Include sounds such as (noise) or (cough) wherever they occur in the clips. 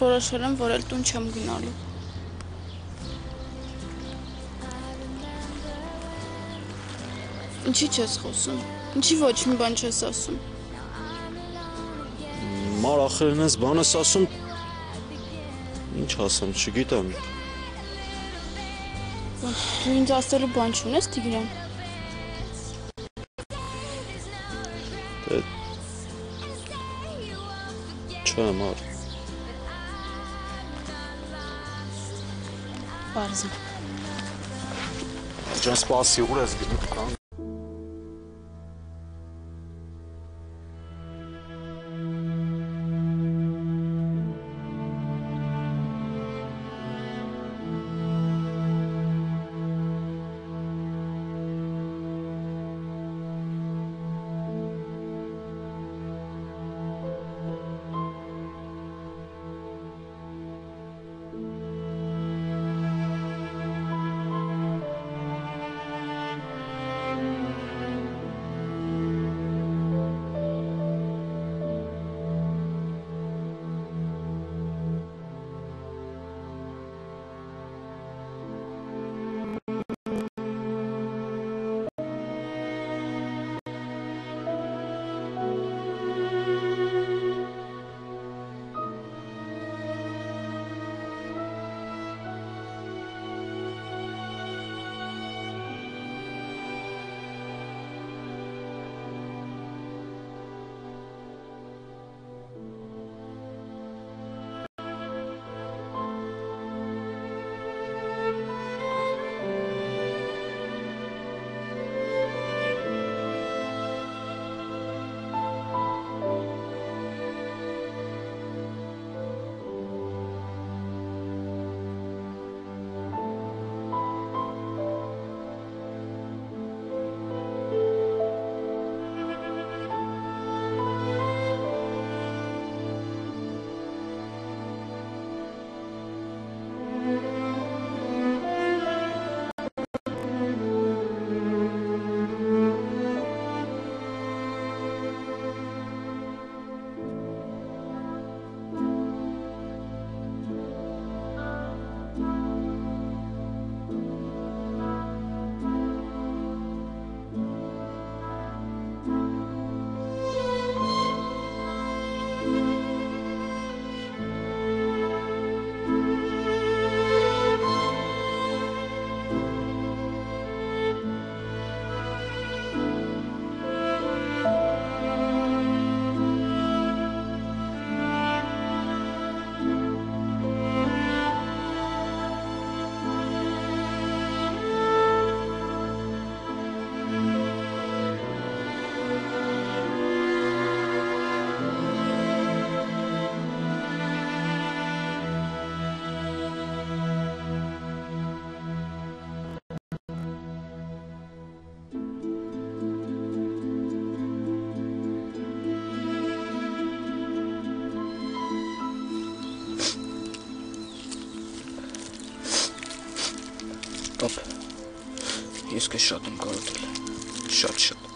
որոշել եմ, որ էլ տուն չեմ գնալու։ Ինչի չես խոսում։ Ինչի ոչ մի բան չես ասում։ Մար ախրեն ես բան ես ասում։ Ինչ ասեմ, չգիտեմ։ Դու ինձ ասելու բան չունես, Տիգրան։ Դե Չէ, մար։ Բարձր։ Ջան, սպասի, ուր ես գնում։ ես քեզ շատ եմ կարոտել։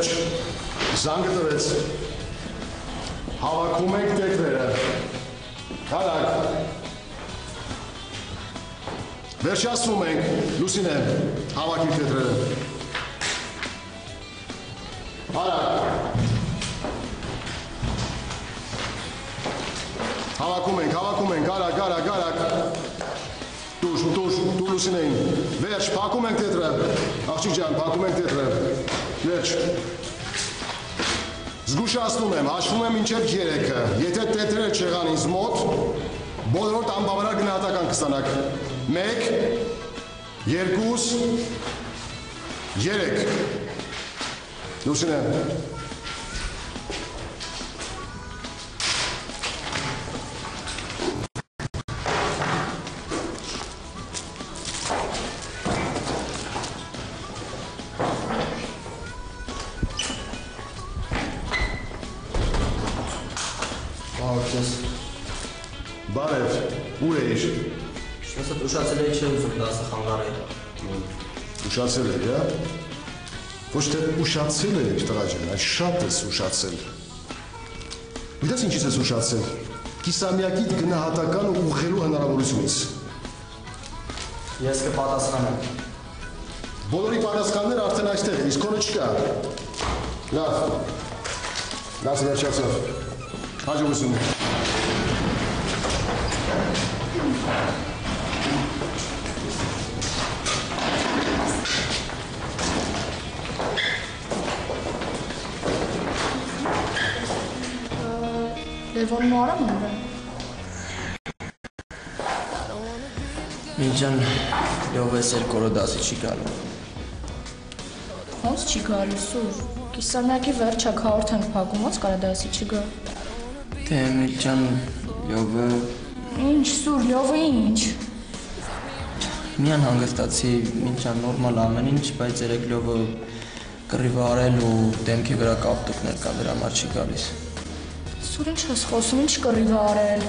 Վերջ, զանգը տվեց։ Հավաքում եք տեքները։ Հարակ։ Վերջացնում ենք, լուսին է, հավաքի տետրերը։ Հարակ։ Հավաքում ենք, հավաքում ենք, արագ, արագ, արագ։ Դուր, դուր, դուր լուսինեին։ Վերջ, փակում ենք տետրը։ Աղջիկ ջան, փակում ենք տետրը։ Վերջ։ Զգուշացնում եմ, հաշվում եմ մինչև 3-ը։ Եթե տետրեր չեղան ինձ մոտ, բոլորդ անբավարար գնահատական կստանաք։ 1 2 3 Լուսինե Ահա, Բարև, ուր էիր։ Շնորհս ուշացել էի չէ ուզում դասը խանգարել։ Ուշացել եք, հա։ Ոչ թե ուշացել եք, տղա ջան, այլ շատ ես ուշացել։ Գիտես ինչից ես ուշացել։ Կիսամյակիդ գնահատական ուղղելու հնարավորությունից։ Ես կպատասխանեմ։ Բոլորի պատասխանները արդեն այստեղ են, իսկ քոնը չկա։ Լավ։ Դասը վերջացավ։ Հաջողություն։ Լևոնն ու Արամն ուր են։ Միջան լովես էր կորոդասի չի գալու։ Ոնց չի գալիս սուր։ Կիսամյակի վերջակ հաղորդ ենք փակում, ոնց կարա դասի չգա։ Թե Միլջան լովը Ինչ սուր, լյովը ինչ։ միան հանգստացի, Միլջան նորմալ ամեն ինչ, բայց երեք լովը կռիվը արել ու դեմքի վրա կապտուկներ կա դրա համար չի գալիս։ Սուր ինչ ես խոսում, ինչ կռիվ արել։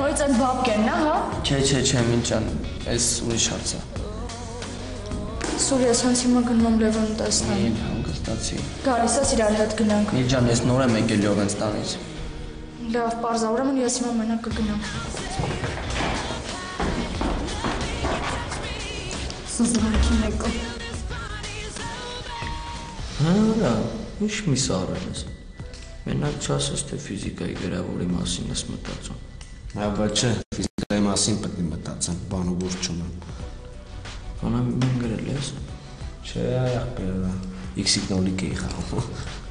Նորից այդ բաբկենն է, հա։ Չէ, չէ, չէ, Միլջան, այս ուրիշ հարց է։ Սուր ես հենց հիմա գնում եմ Լևոնը տեսնեմ։ Միլ հանգստացի։ Գալիս ես իրար հետ գնանք։ Միլջան, ես նոր եմ եկել լովենց տանից։ Լավ, parza, ուրեմն ես հիմա մենակ կգնամ։ Սզրանքի մեկը։ Հա, ինչ մի սարել ես։ Մենակ չասես թե ֆիզիկայի գրավորի մասին ես մտածում։ Հա, բայց չէ, ֆիզիկայի մասին պետք է մտածեմ, բան ու բուրջ չունեմ։ Բանա մի բան գրել ես։ Չէ, ախպերը, X-նոլիկ էի խաղում։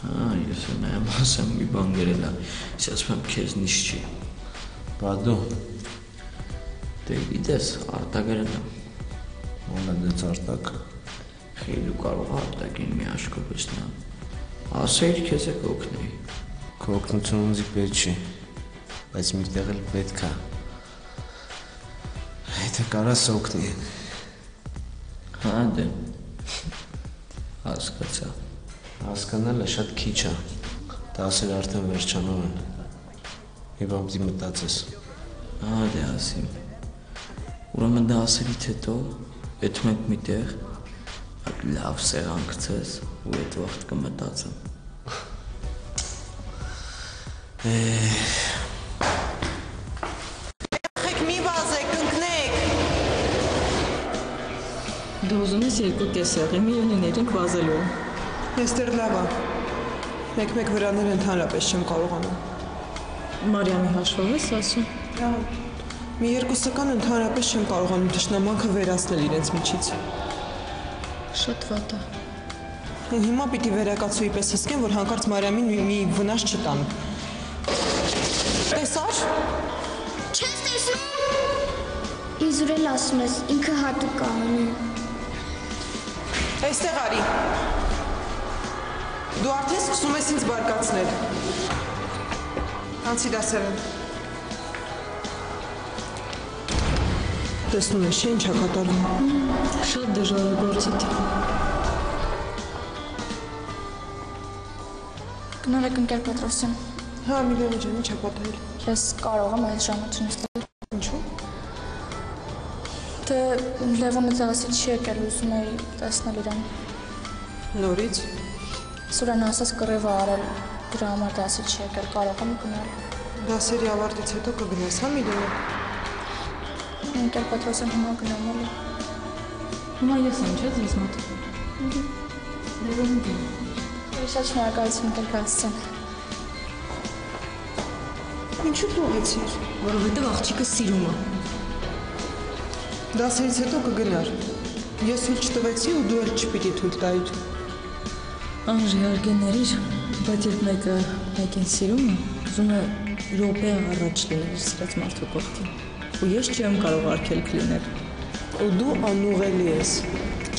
Հա, ես նայեմ ասեմ մի բան գրել է։ Ես ասում եմ քեզ նիշ չի։ Բա դու, Դե գիտես, արտագրել եմ։ ոնց արտակ։ Խիլու կարող է արտագին մի աշկով վստահ։ Ասեիր քեզ է կօգնեի։ Քո օգնությունը ինձ պետք չի, բայց միտեղ էլ պետք է։ Եթե կարաս օգնի։ Հա, դե։ Հասկացա։ Հասկանալը շատ քիչ է։ Դասերը արդեն վերջանում են։ բան պիտի մտածես։ Ահա դե ասիմ։ Ուրեմն դա ասելից հետո եթե մենք միտեղ լավ սեղան գցես ու այդ վաղտ կմտածեմ։ Ախեք մի վազեք, կընկնեք։ Դու ուզում ես երկու կեսեղի միևնույներինք վազելու։ Եստեր լավ է։ Մեկ-մեկ վրաներ ընդհանրապես չեմ կարողանում։ Մարիամի հաշվով ես ասում։ Հա, Մի երկուսը կան ընդհանրապես չեմ կարողանում ճշնամանքը վերացնել իրենց միջից։ Շատ վատ է։ Ու Հիմա պիտի վերակացուի պես հսկեն, որ հանկարծ Մարիամին մի, մի վնաս չտան։ Տեսար։ Չես տեսնում։ Իզուր էլ ասում ես, ինքը հատուկ կանոնում։ Այստեղ արի։ Դու արդեն սկսում ես ինձ բարկացնել։ Անցի դասերը։ Տեսնում ես, չէ՞ ինչ է կատարում։ Շատ դժվար է գործիդ։ Գնալեք ընկեր Պետրոսյան։ Հա, Միլիոնի ջան, ինչ է պատահել։ Ես կարող եմ այդ ժամը չնստել։ Ինչու՞։ Դե Լևոնը դասի չի եկել, ուզում էի տեսնել իրան։ Նորից։ Սուրան ասաց կռիվ ա արել, դրա համար դասի չի եկել, կարող եմ գնալ։ Դասերի ավարտից հետո կգնաս, հա, Միլիոնը։ Ընկեր Պետրոսյան հիմա գնամ էլի։ Հիմա ես եմ, չէ՞ ձեզ մոտ։ Լևոնի դի։ Շատ շնորհակալություն ընկեր Գասցեն։ Ինչու թողեցիր։ Որովհետև աղջիկը սիրում է։ Դասերից հետո կգնար։ Ես թույլ չտվեցի ու դու էլ չպիտի թույլ տայիր։ Անժ իհարկե ներիր, բայց երբ մեկը մեկին սիրում է, ուզում է րոպե առաջ լինել իր սիրած մարդու կողքին։ Ու ես չեմ կարող արգելք լինել։ Ու դու անուղելի ես։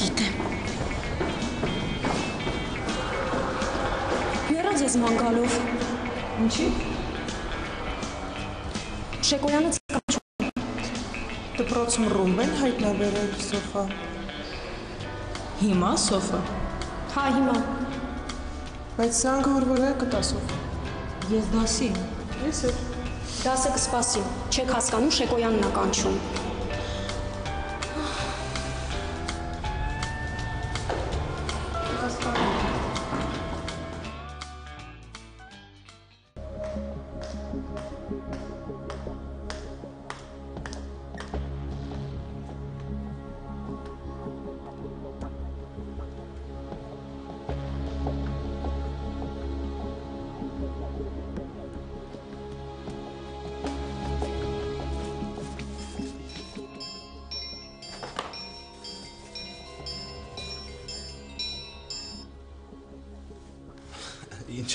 Գիտեմ։ Եռած ես ման գալով։ Ինչի՞։ Շեկոյանը Դպրոցում ռումբ են հայտնաբերել Սոֆա։ Հիմա Սոֆա։ Հա, հիմա։ Բայց զանգը որ վրա կտա Սոֆա։ Ես դասի։ Ես էլ։ Դասը կսպասի։ Չեք հասկանում Շեկոյանն ա կանչում։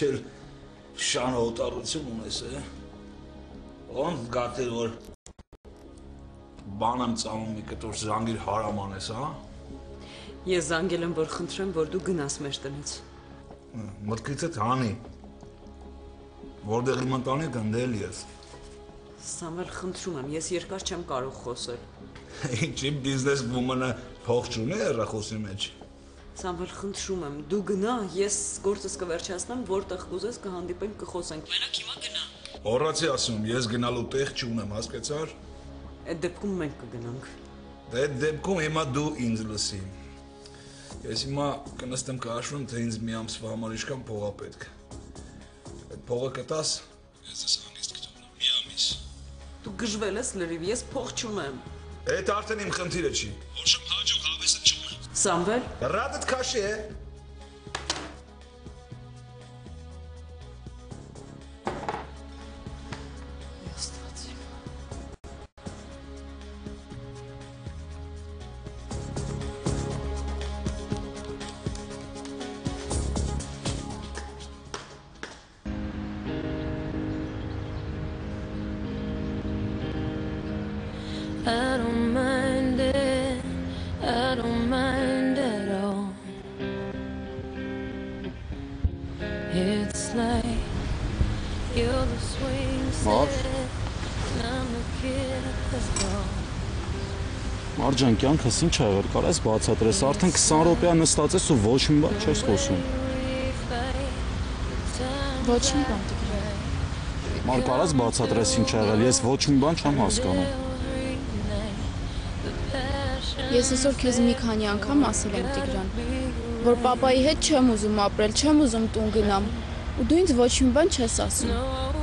էլ շան օտարություն ունես, է։ Ոնց գատել որ բան եմ ծամում մի կտոր զանգիր հարաման ես, հա։ Ես զանգել եմ, որ խնդրեմ, որ դու գնաս մեր տնից։ Մտքիցդ հանի։ Որտեղ իմ ընտանիքը ընդել ես։ Սամվել, խնդրում եմ, ես երկար չեմ կարող խոսել։ (laughs) Ինչի բիզնես ոմանը փող չունի հեռախոսի մեջ։ Սամվել, խնդրում եմ, դու գնա, ես գործս կվերջացնեմ, որտեղ կուզես կհանդիպենք, կխոսենք։ Մենակ հիմա գնա։ Օրացի ասում, ես գնալու տեղ չունեմ, հասկացար։ Այդ դեպքում մենք կգնանք։ Դե այդ դեպքում հիմա դու ինձ լսի։ Ես հիմա կնստեմ կհաշվեմ, թե ինձ մի ամսվա համար ինչքան փող է պետք։ Այդ փողը կտաս, ես ես հանգիստ կթողնեմ մի ամիս։ Դու գժվել ես լրիվ, ես փող չունեմ։ Այդ արդեն իմ խնդիրը չի։ Ոչ չունեմ։ Սամվել, Ռադդ ball. Մարջան, կյանքս ինչ ա եղել, կարես բացատրես, արդեն 20 րոպեա նստած ես ու ոչ մի բան չես խոսում։ Ոչ մի բան տգրան։ Մար կարես բացատրես ինչ ա եղել, ես ոչ մի բան չեմ հասկանում։ Ես այսօր քեզ մի քանի անգամ ասել եմ Տիգրան, որ papayi հետ չեմ ուզում ապրել, չեմ ուզում տուն գնամ։ Ու դու ինձ ոչ մի բան չես ասում։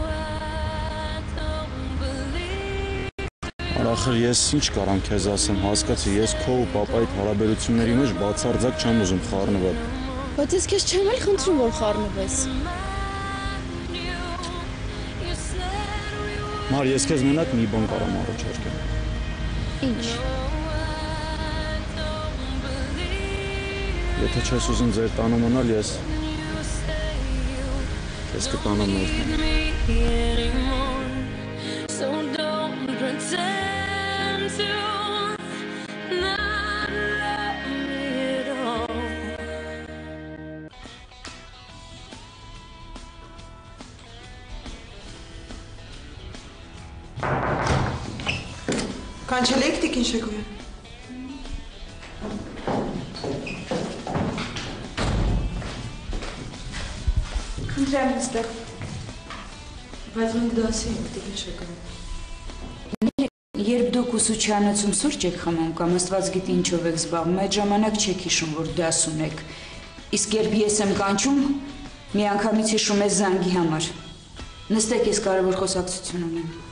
Արախր ես ինչ կարամ քեզ ասեմ, հասկացի, ես քո ու papayi հարաբերությունների մեջ բացարձակ չեմ ուզում խառնվել։ Բայց ես քեզ չեմ էլ խնդրում, որ խառնվես։ Մար, ես քեզ մենակ մի բան կարամ առաջարկեմ։ Ինչ։ Եթե չես ուզում ձեր տանը մնալ, ես ես կտանեմ մեր Kanča lek ti kinšekuje. Andreja minister. Vazim, da se jim ti kinšekuje. Երբ դուք ուսուցչանոցում սուրճ եք խմում կամ աստված գիտի ինչով եք զբաղվում, այդ ժամանակ չեք հիշում, որ դաս ունեք։ Իսկ երբ ես եմ կանչում, մի անգամից հիշում ես զանգի համար։ Նստեք, ես կարևոր խոսակցություն ունեմ։